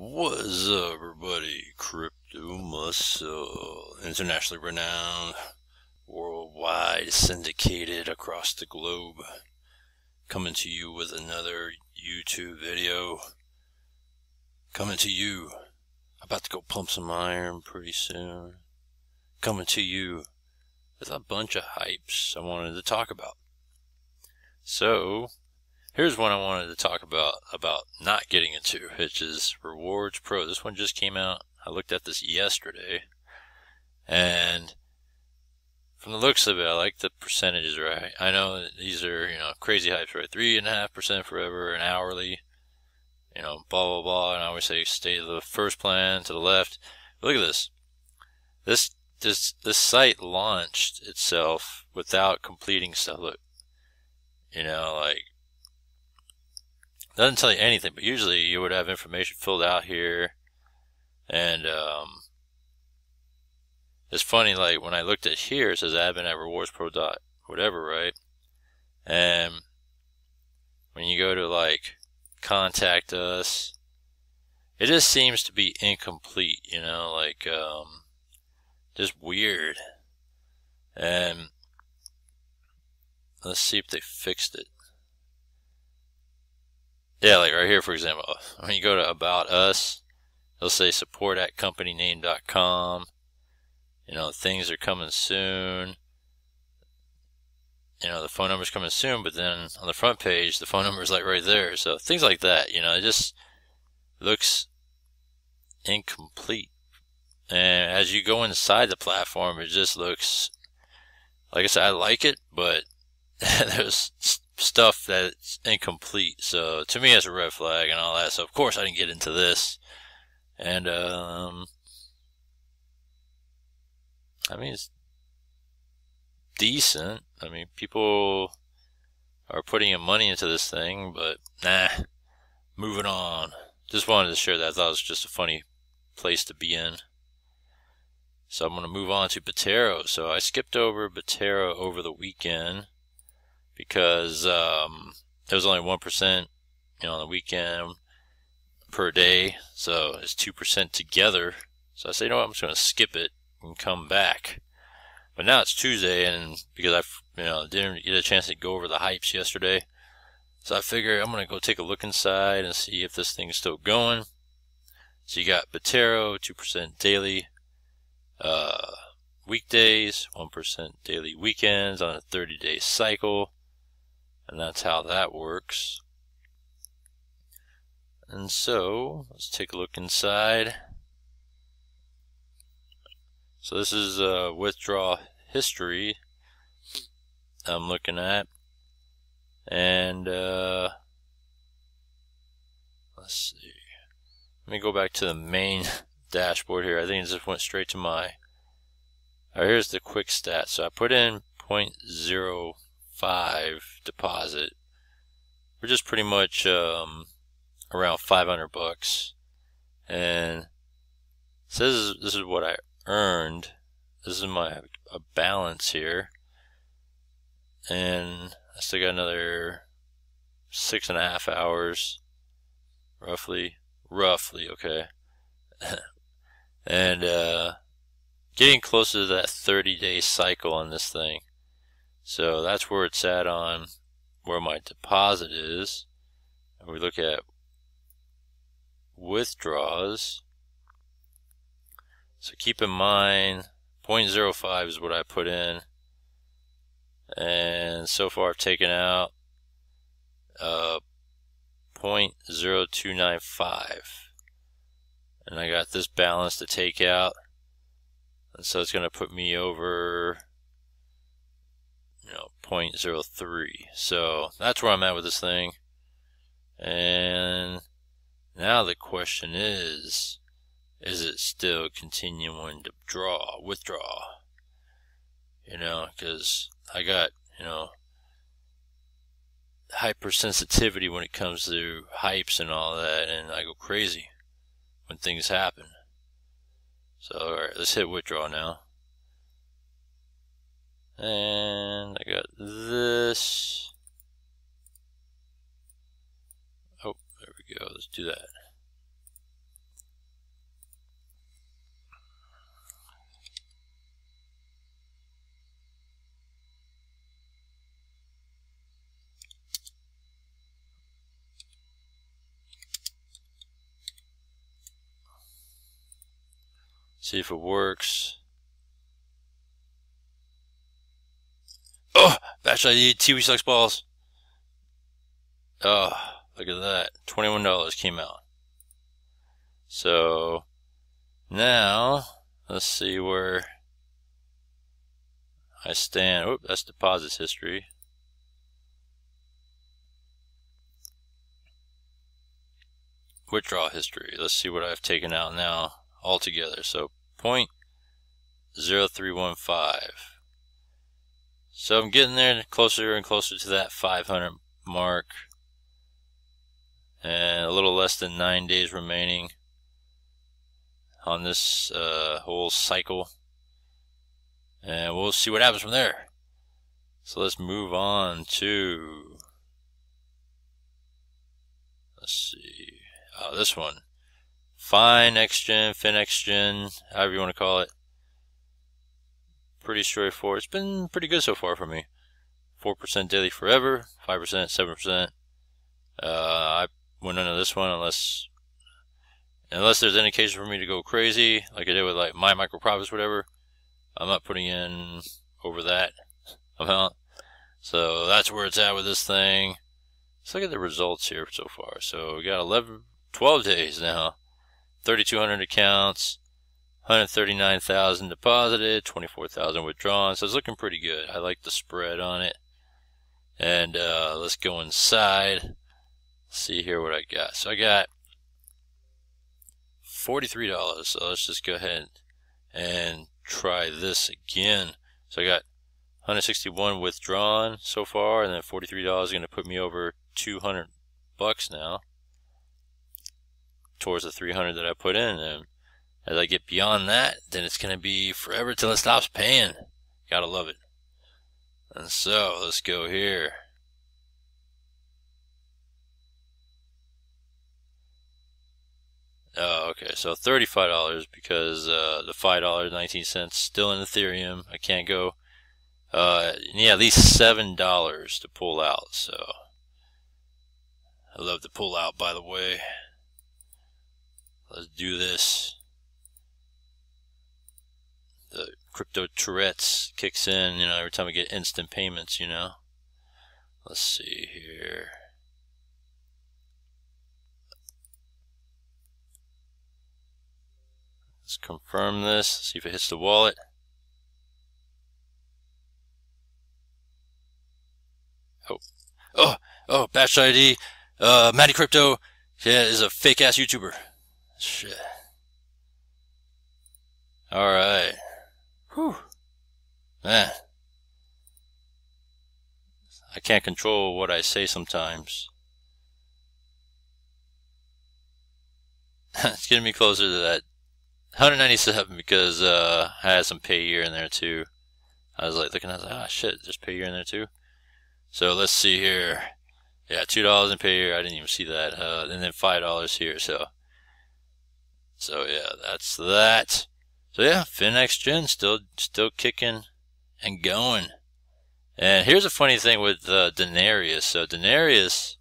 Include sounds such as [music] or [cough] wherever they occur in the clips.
What's up, everybody? Crypto Muscle, internationally renowned, worldwide syndicated across the globe, coming to you with another YouTube video. Coming to you. About to go pump some iron pretty soon. Coming to you with a bunch of HYIPs I wanted to talk about. So, Here's one I wanted to talk about, about not getting into, which is Rewards Pro. This one just came out. I looked at this yesterday. And from the looks of it, I like the percentages right. I know these are, you know, crazy HYIPs, right? Three and a half percent forever and hourly. You know, blah, blah, blah. And I always say stay to the first plan, to the left. But look at this. This, this, this site launched itself without completing stuff. Look, you know, like doesn't tell you anything, but usually you would have information filled out here. And um, it's funny, like when I looked at here, it says admin at rewardspro dot whatever, right? And when you go to like contact us, it just seems to be incomplete, you know, like um, just weird. And let's see if they fixed it. Yeah, like right here, for example, when you go to About Us, it'll say support at companyname.com. You know, things are coming soon. You know, the phone number's coming soon, but then on the front page, the phone [laughs] number is like right there. So things like that, you know, it just looks incomplete. And as you go inside the platform, it just looks, like I said, I like it, but [laughs] there's stuff that's incomplete. So to me, it's a red flag and all that. So of course, I didn't get into this. And um, I mean, it's decent. I mean, people are putting in money into this thing, but nah. Moving on. Just wanted to share that. I thought it was just a funny place to be in. So I'm going to move on to Bitero. So I skipped over Bitero over the weekend because um, it was only 1%, you know, on the weekend per day. So it's 2% together. So I say, you know what, I'm just going to skip it and come back. But now it's Tuesday, and because I, you know, didn't get a chance to go over the HYIPs yesterday, so I figure I'm going to go take a look inside and see if this thing's still going. So you got Bitero, 2% daily, uh, weekdays, 1% daily weekends on a 30 day cycle. And that's how that works. And so, let's take a look inside. So this is a withdraw history I'm looking at. And, uh, let's see. Let me go back to the main [laughs] dashboard here. I think it just went straight to my, here's the quick stat. So I put in 0.0 five deposit. We're just pretty much um, around 500 bucks, and so this is this is what I earned. This is my a balance here, and I still got another six and a half hours, roughly, roughly, okay, [laughs] and uh, getting closer to that 30 day cycle on this thing. So that's where it's at on where my deposit is. And we look at withdraws. So keep in mind 0.05 is what I put in. And so far I've taken out uh, 0.0295. And I got this balance to take out. And so it's going to put me over 0.03 so that's where I'm at with this thing. And now the question is is it still continuing to draw withdraw? You know because I got you know hypersensitivity when it comes to HYIPs and all that and I go crazy when things happen. So alright let's hit withdraw now and I got this. Oh, there we go. Let's do that. See if it works. Oh, I ID, TV sucks balls. Oh, look at that. $21 came out. So now let's see where I stand. Oop, that's deposits history. Withdrawal history. Let's see what I've taken out now altogether. So point zero three one five. So I'm getting there closer and closer to that 500 mark. And a little less than nine days remaining on this uh, whole cycle. And we'll see what happens from there. So let's move on to. Let's see. Oh, this one. Finexgen, Gen, however you want to call it. Pretty straightforward. It's been pretty good so far for me. 4% daily forever, 5%, 7%. Uh, I went into this one unless unless there's any occasion for me to go crazy, like I did with like my micro profits, whatever. I'm not putting in over that amount. So that's where it's at with this thing. Let's look at the results here so far. So we got 11, 12 days now. 3,200 accounts, 139,000 deposited, 24,000 withdrawn. So it's looking pretty good. I like the spread on it. And uh, let's go inside. See here what I got. So I got $43. So let's just go ahead and try this again. So I got 161 withdrawn so far, and then $43 is going to put me over 200 bucks now towards the 300 that I put in. And as I get beyond that, then it's going to be forever till it stops paying. Gotta love it. And so let's go here. Oh, okay. So thirty-five dollars because uh, the five dollars nineteen cents still in Ethereum. I can't go. Uh, yeah, at least seven dollars to pull out. So I love to pull out. By the way, let's do this. The crypto Tourette's kicks in. You know, every time I get instant payments. You know. Let's see here. Let's confirm this, see if it hits the wallet. Oh, oh, oh, batch ID, uh, Matty Crypto, yeah, is a fake ass YouTuber. Shit. Alright. Whew. Man. I can't control what I say sometimes. [laughs] it's getting me closer to that 197 because uh, I had some Payeer in there too. I was like looking, I was like, ah, oh, shit, there's Payeer in there too. So let's see here. Yeah, two dollars in Payeer. I didn't even see that. Uh, and then five dollars here. So, so yeah, that's that. So yeah, Finexgen still still kicking and going. And here's a funny thing with uh, Denarius. So Denarius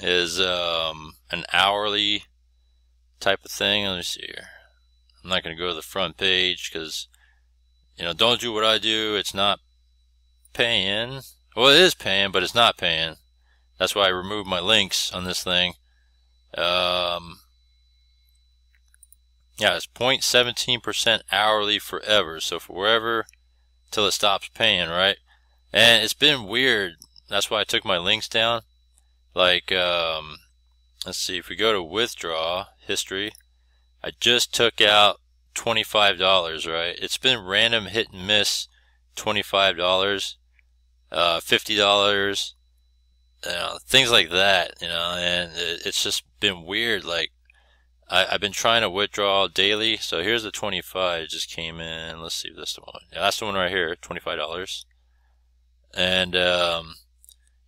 is um, an hourly type of thing. Let me see here. I'm not going to go to the front page because, you know, don't do what I do. It's not paying. Well, it is paying, but it's not paying. That's why I removed my links on this thing. Um, yeah, it's 0.17% hourly forever. So forever till it stops paying, right? And it's been weird. That's why I took my links down. Like, um, let's see, if we go to withdraw history, I just took out $25, right? It's been random hit and miss $25, uh, $50, you know, things like that, you know, and it's just been weird. Like, I, have been trying to withdraw daily. So here's the 25 just came in. Let's see, this the one. Yeah, that's the one right here, $25. And, um,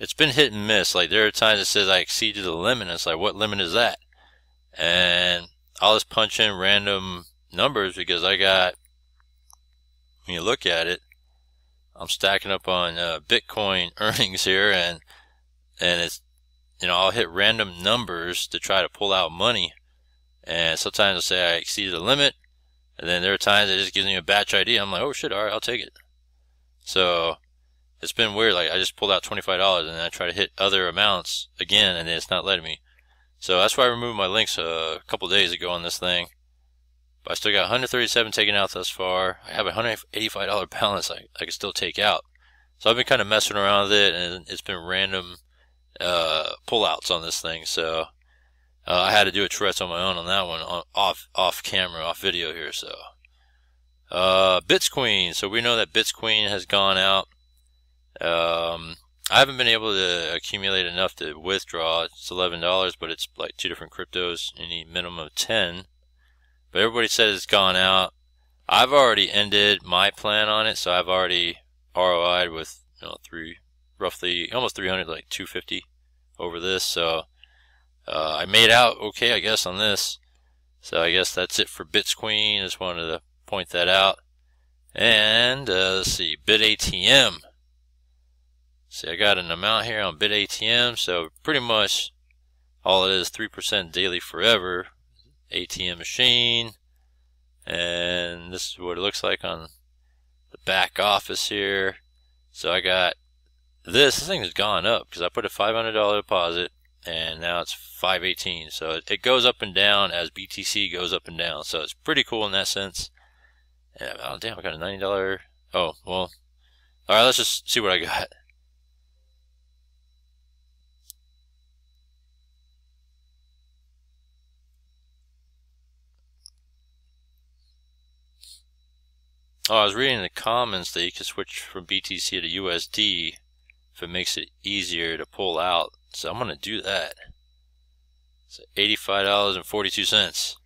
it's been hit and miss. Like there are times it says I exceeded the limit. And it's like, what limit is that? And I'll just punch in random numbers because I got, when you look at it, I'm stacking up on uh, Bitcoin [laughs] earnings here and, and it's, you know, I'll hit random numbers to try to pull out money. And sometimes I'll say I exceeded the limit. And then there are times it just gives me a batch ID. I'm like, oh shit, all right, I'll take it. So it's been weird. Like I just pulled out twenty five dollars and then I try to hit other amounts again, and it's not letting me. So that's why I removed my links a couple days ago on this thing. But I still got 137 taken out thus far. I have a $185 [laughs] balance I, I can still take out. So I've been kind of messing around with it, and it's been random uh, pullouts on this thing. So uh, I had to do a Tourette's on my own on that one, on, off off camera, off video here. So uh, Bits Queen. So we know that Bits Queen has gone out. Um, I haven't been able to accumulate enough to withdraw. It's eleven dollars, but it's like two different cryptos. Need minimum of ten. But everybody says it's gone out. I've already ended my plan on it, so I've already ROI'd with you know three, roughly almost 300, like 250 over this. So uh, I made out okay, I guess, on this. So I guess that's it for Bits Queen. Just wanted to point that out. And uh, let's see, Bit ATM. See, I got an amount here on Bit ATM, so pretty much all it is 3% daily forever. ATM machine. And this is what it looks like on the back office here. So I got this. This thing has gone up because I put a $500 deposit and now it's 518. So it, it, goes up and down as BTC goes up and down. So it's pretty cool in that sense. And, oh, damn, I got a $90. Oh, well. All right, let's just see what I got. Oh, I was reading in the comments that you can switch from BTC to USD if it makes it easier to pull out. So I'm going to do that. So $85.42.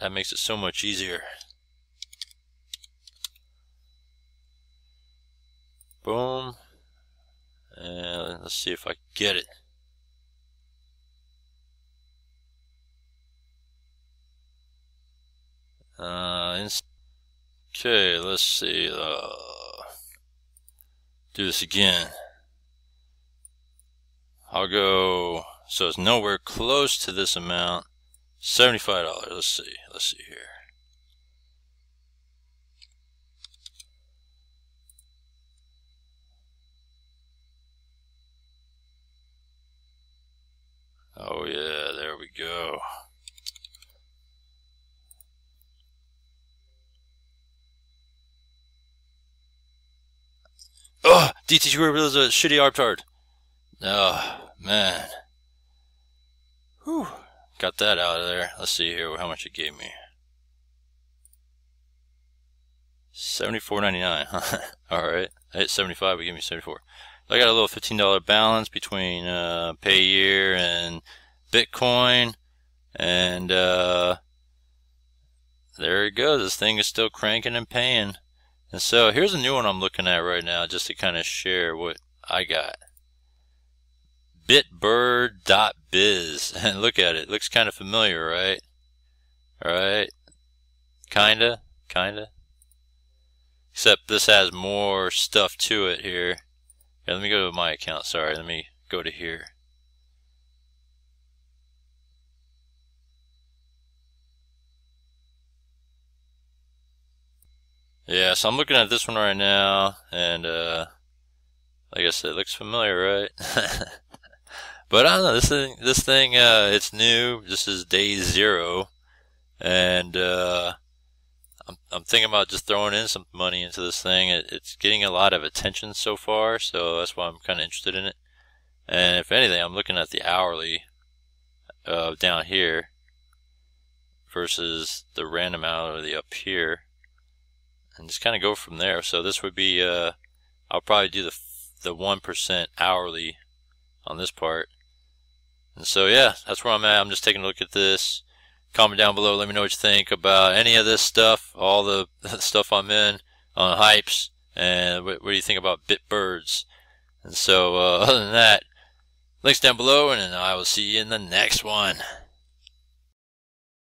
That makes it so much easier. Boom. And let's see if I get it. Uh, Okay, let's see. Uh, do this again. Go. So it's nowhere close to this amount. Seventy-five dollars. Let's see. Let's see here. Oh yeah, there we go. Oh, DT Group is a shitty ARP card. Oh, man. Whew. Got that out of there. Let's see here how much it gave me. Seventy-four ninety-nine. [laughs] All right, I hit seventy-five. But give me seventy-four. I got a little fifteen dollar balance between uh, Payeer and Bitcoin, and uh, there it goes. This thing is still cranking and paying. And so here's a new one I'm looking at right now just to kind of share what I got. Bitbird.biz. And [laughs] look at it. it. Looks kind of familiar, right? Alright. Kinda. Kinda. Except this has more stuff to it here. Yeah, let me go to my account. Sorry, let me go to here. Yeah, so I'm looking at this one right now, and uh, like I said, it looks familiar, right? [laughs] but I don't know. This thing, this thing, uh, it's new. This is day zero, and uh, I'm I'm thinking about just throwing in some money into this thing. It, it's getting a lot of attention so far, so that's why I'm kind of interested in it. And if anything, I'm looking at the hourly uh, down here versus the random hourly up here and just kind of go from there. So this would be, uh, I'll probably do the the one percent hourly on this part. And so yeah, that's where I'm at. I'm just taking a look at this. Comment down below. Let me know what you think about any of this stuff, all the [laughs] stuff I'm in on HYIPs, and what, what do you think about Bitbirds. And so uh, [laughs] other than that, links down below, and I will see you in the next one.